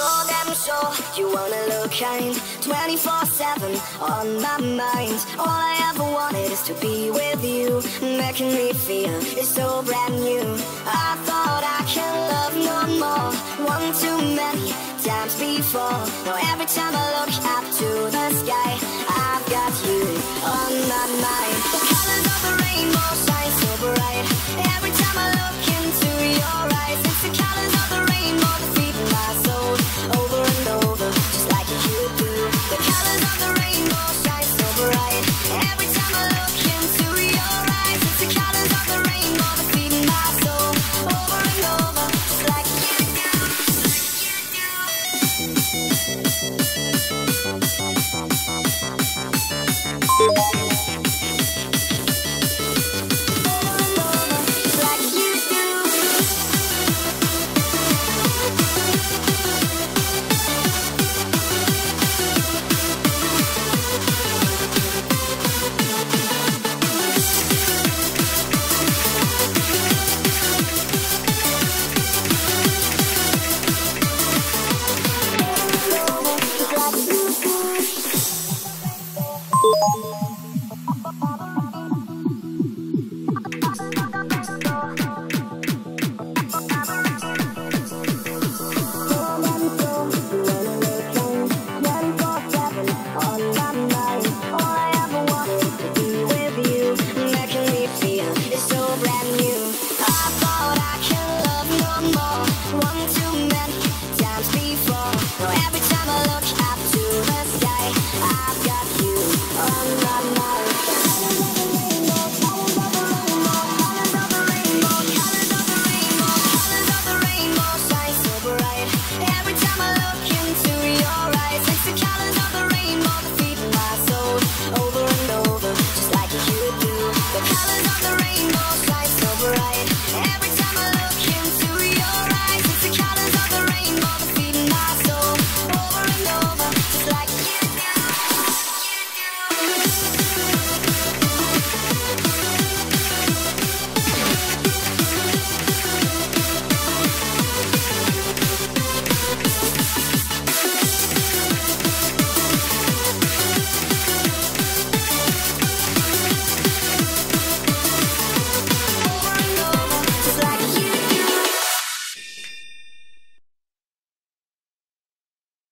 sure, them sure. You wanna look kind 24-7 on my mind. All I ever wanted is to be with you. Making me feel it's so brand new. I thought I can love no more. One too many times before. Now every time I look up to the sky I've got you on my mind.